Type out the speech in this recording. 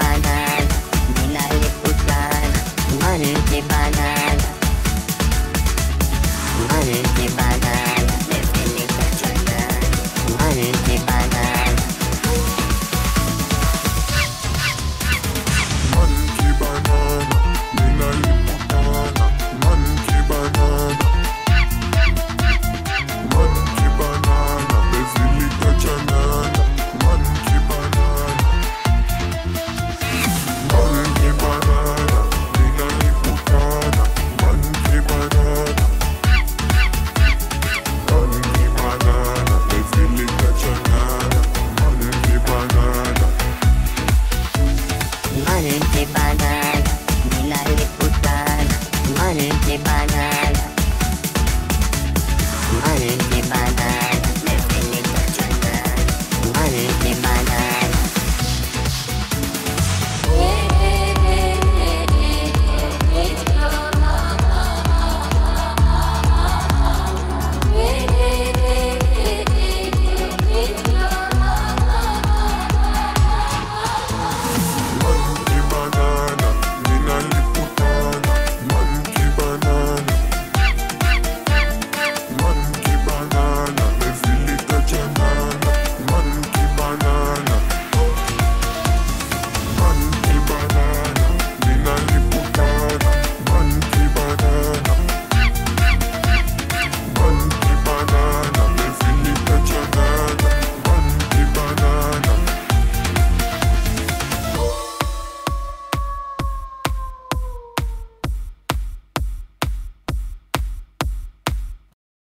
पाना मिला एक पुकार मन के पाना Same.